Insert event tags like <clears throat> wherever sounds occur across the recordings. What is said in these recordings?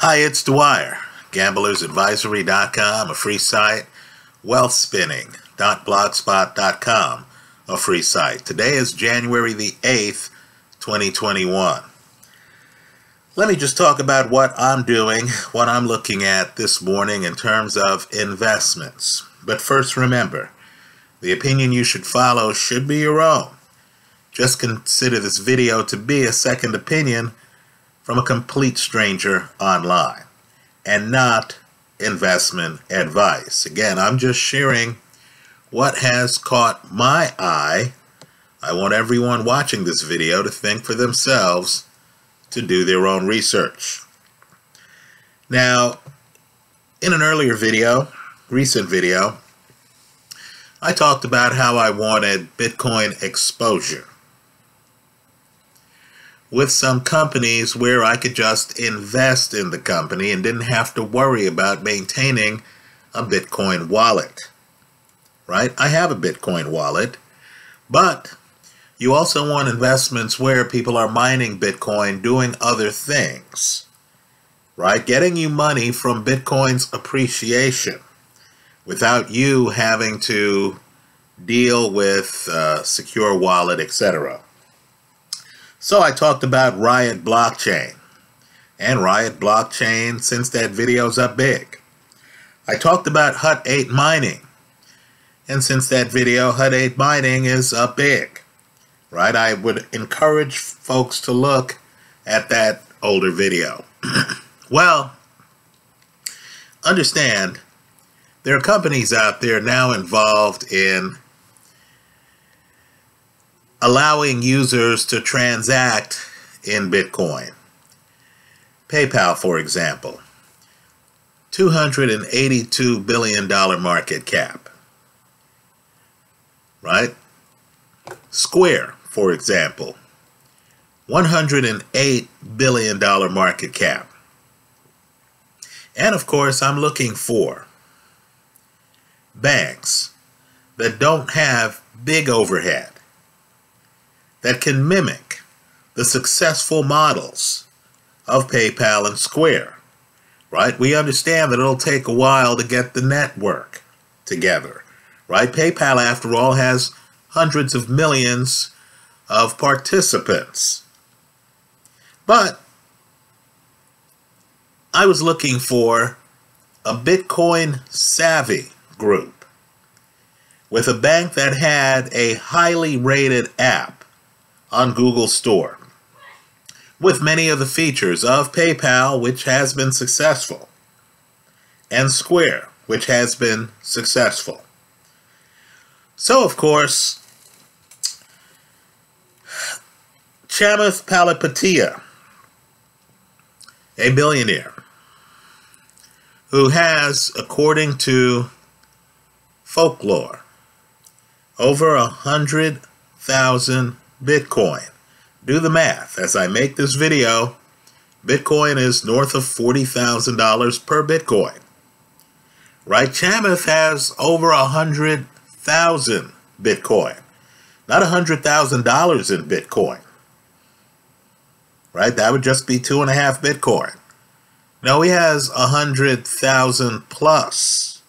Hi, it's Dwyer. GamblersAdvisory.com, a free site. WealthSpinning.blogspot.com, a free site. Today is January the 8th, 2021. Let me just talk about what I'm doing, what I'm looking at this morning in terms of investments. But first, remember the opinion you should follow should be your own. Just consider this video to be a second opinion from a complete stranger online and not investment advice. Again, I'm just sharing what has caught my eye. I want everyone watching this video to think for themselves to do their own research. Now, in an earlier video, recent video, I talked about how I wanted Bitcoin exposure with some companies where I could just invest in the company and didn't have to worry about maintaining a Bitcoin wallet. Right? I have a Bitcoin wallet, but you also want investments where people are mining Bitcoin doing other things. Right? Getting you money from Bitcoin's appreciation without you having to deal with uh, secure wallet, etc. So I talked about Riot Blockchain. And Riot Blockchain, since that video's up big. I talked about Hut 8 mining. And since that video, Hut 8 mining is up big. Right? I would encourage folks to look at that older video. <clears throat> well, understand there are companies out there now involved in allowing users to transact in Bitcoin. PayPal, for example, $282 billion market cap. Right? Square, for example, $108 billion market cap. And of course, I'm looking for banks that don't have big overhead that can mimic the successful models of PayPal and Square, right? We understand that it'll take a while to get the network together, right? PayPal, after all, has hundreds of millions of participants. But I was looking for a Bitcoin savvy group with a bank that had a highly rated app on Google Store with many of the features of PayPal, which has been successful, and Square, which has been successful. So, of course, Chamath Palihapitiya, a billionaire, who has, according to folklore, over a hundred thousand Bitcoin. Do the math. As I make this video, Bitcoin is north of $40,000 per Bitcoin. Right? Chamath has over a 100,000 Bitcoin. Not a $100,000 in Bitcoin. Right? That would just be two and a half Bitcoin. No, he has a 100,000 plus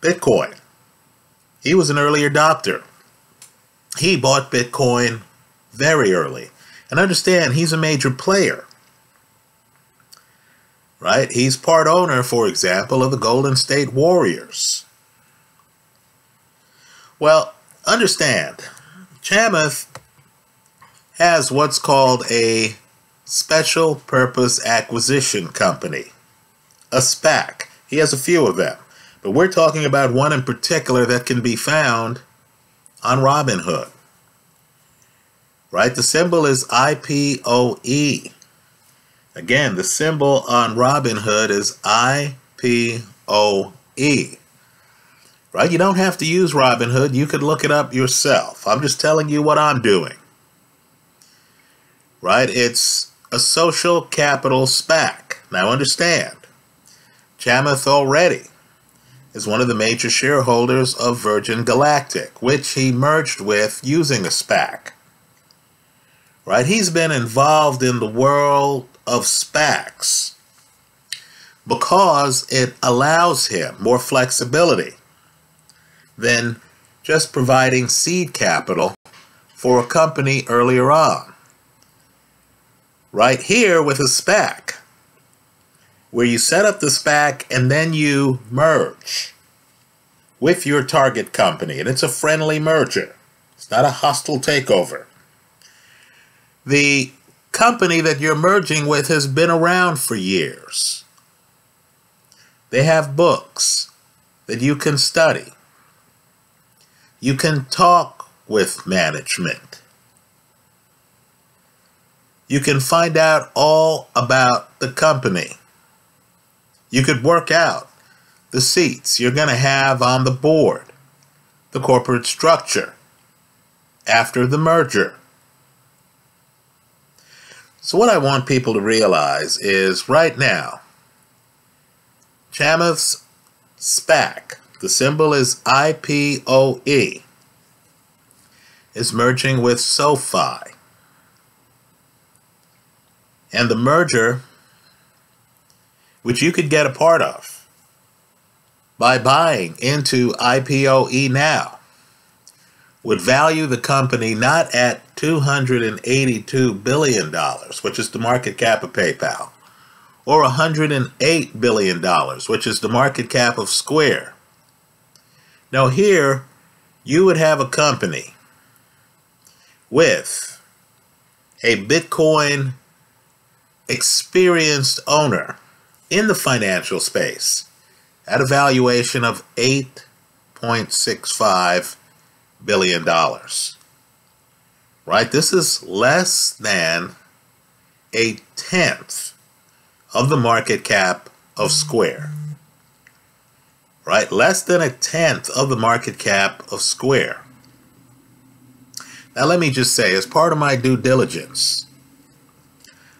Bitcoin. He was an early adopter he bought Bitcoin very early. And understand, he's a major player. Right? He's part owner, for example, of the Golden State Warriors. Well, understand, Chamath has what's called a Special Purpose Acquisition Company, a SPAC. He has a few of them, but we're talking about one in particular that can be found on Robinhood. Right? The symbol is IPOE. Again, the symbol on Robinhood is IPOE. Right? You don't have to use Robinhood. You could look it up yourself. I'm just telling you what I'm doing. Right? It's a social capital SPAC. Now understand, Chamath already is one of the major shareholders of Virgin Galactic, which he merged with using a SPAC. Right? He's been involved in the world of SPACs because it allows him more flexibility than just providing seed capital for a company earlier on. Right here with a SPAC, where you set up the SPAC and then you merge with your target company, and it's a friendly merger. It's not a hostile takeover. The company that you're merging with has been around for years. They have books that you can study. You can talk with management. You can find out all about the company. You could work out the seats you're going to have on the board, the corporate structure after the merger. So, what I want people to realize is right now, Chamath's SPAC, the symbol is IPOE, is merging with SoFi. And the merger, which you could get a part of by buying into IPOE now, would value the company not at $282 billion, which is the market cap of PayPal, or $108 billion, which is the market cap of Square. Now, here you would have a company with a Bitcoin experienced owner in the financial space at a valuation of 8.65 billion dollars. Right? This is less than a tenth of the market cap of Square. Right? Less than a tenth of the market cap of Square. Now, let me just say, as part of my due diligence,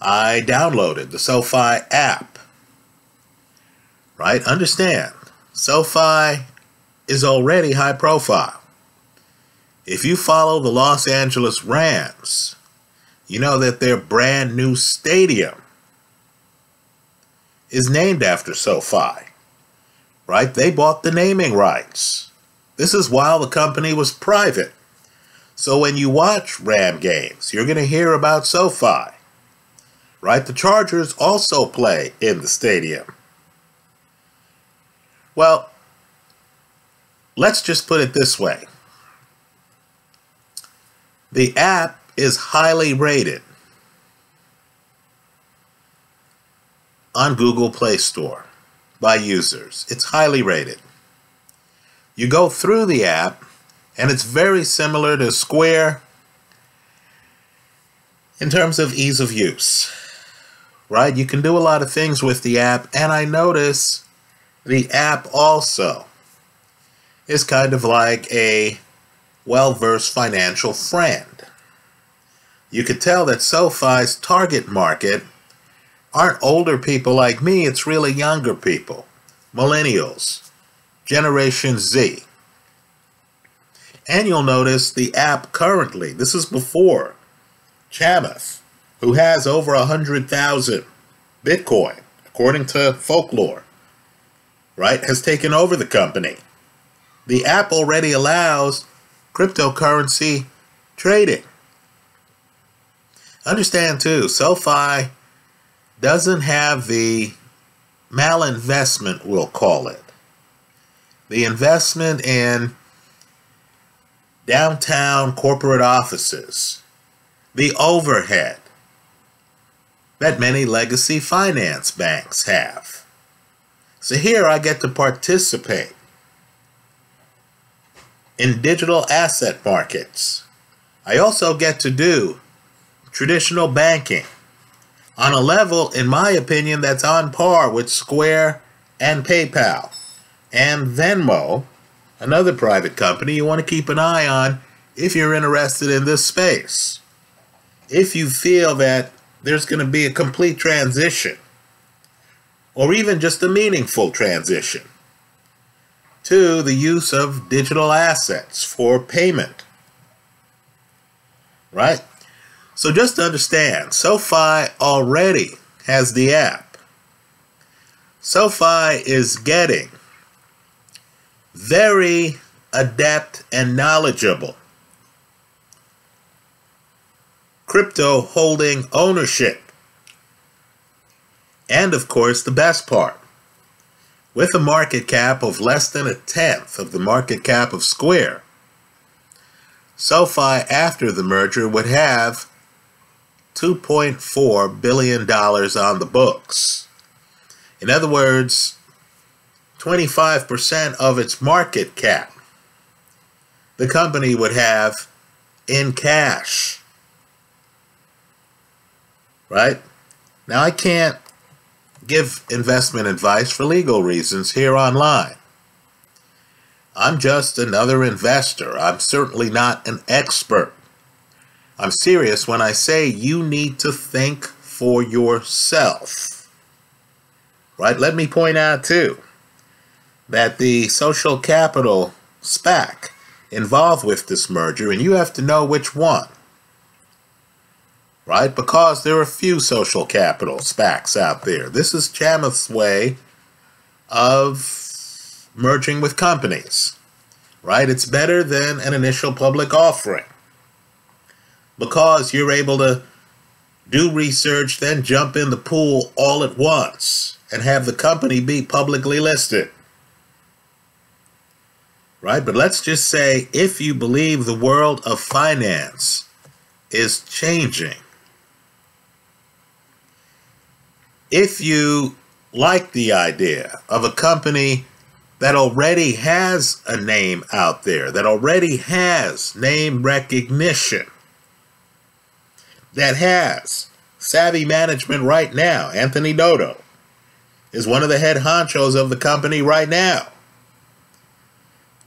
I downloaded the SoFi app. Right? Understand, SoFi is already high profile. If you follow the Los Angeles Rams, you know that their brand new stadium is named after SoFi. Right? They bought the naming rights. This is while the company was private. So when you watch Ram games, you're going to hear about SoFi. Right? The Chargers also play in the stadium. Well, let's just put it this way the app is highly rated on Google Play Store by users. It's highly rated. You go through the app, and it's very similar to Square in terms of ease of use. Right? You can do a lot of things with the app, and I notice the app also is kind of like a well versed financial friend. You could tell that SoFi's target market aren't older people like me, it's really younger people, millennials, Generation Z. And you'll notice the app currently, this is before Chamath, who has over 100,000 Bitcoin, according to folklore, right, has taken over the company. The app already allows cryptocurrency trading. Understand too, SoFi doesn't have the malinvestment, we'll call it. The investment in downtown corporate offices, the overhead that many legacy finance banks have. So here I get to participate in digital asset markets. I also get to do traditional banking on a level, in my opinion, that's on par with Square and PayPal and Venmo, another private company you want to keep an eye on if you're interested in this space. If you feel that there's going to be a complete transition, or even just a meaningful transition, to the use of digital assets for payment. Right? So just to understand, SoFi already has the app. SoFi is getting very adept and knowledgeable crypto holding ownership. And of course, the best part with a market cap of less than a tenth of the market cap of Square, SoFi after the merger would have $2.4 billion on the books. In other words, 25% of its market cap the company would have in cash. Right? Now, I can't give investment advice for legal reasons here online. I'm just another investor. I'm certainly not an expert. I'm serious when I say you need to think for yourself. Right? Let me point out, too, that the social capital SPAC involved with this merger, and you have to know which one. Right? Because there are a few social capital SPACs out there. This is Chamath's way of merging with companies. Right? It's better than an initial public offering. Because you're able to do research, then jump in the pool all at once and have the company be publicly listed right? But let's just say if you believe the world of finance is changing, if you like the idea of a company that already has a name out there, that already has name recognition, that has savvy management right now, Anthony Noto is one of the head honchos of the company right now.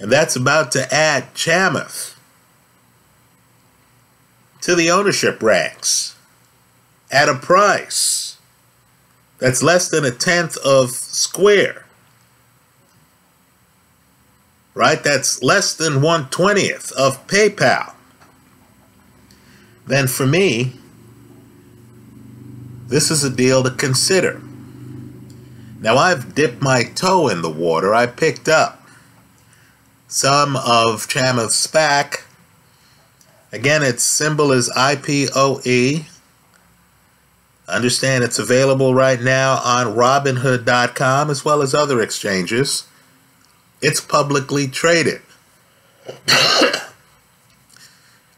And that's about to add Chamath to the ownership ranks at a price that's less than a tenth of Square. Right? That's less than one twentieth of PayPal. Then for me, this is a deal to consider. Now I've dipped my toe in the water. I picked up some of Chamath's SPAC. Again, its symbol is IPOE. Understand it's available right now on Robinhood.com as well as other exchanges. It's publicly traded. <coughs>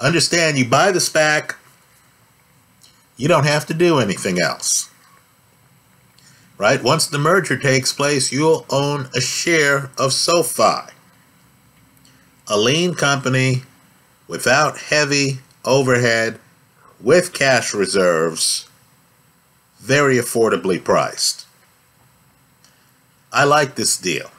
Understand you buy the SPAC, you don't have to do anything else. Right? Once the merger takes place, you'll own a share of SoFi a lean company without heavy overhead with cash reserves, very affordably priced. I like this deal.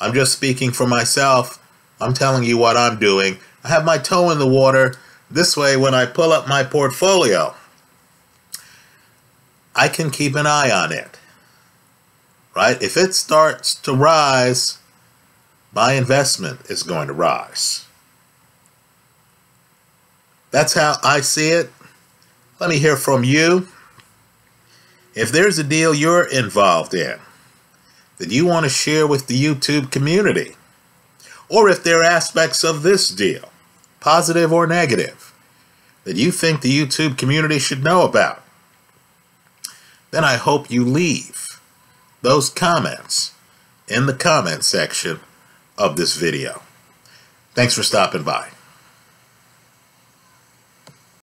I'm just speaking for myself. I'm telling you what I'm doing. I have my toe in the water. This way, when I pull up my portfolio, I can keep an eye on it. Right? If it starts to rise, my investment is going to rise. That's how I see it. Let me hear from you. If there's a deal you're involved in that you want to share with the YouTube community, or if there are aspects of this deal, positive or negative, that you think the YouTube community should know about, then I hope you leave those comments in the comment section of this video. Thanks for stopping by.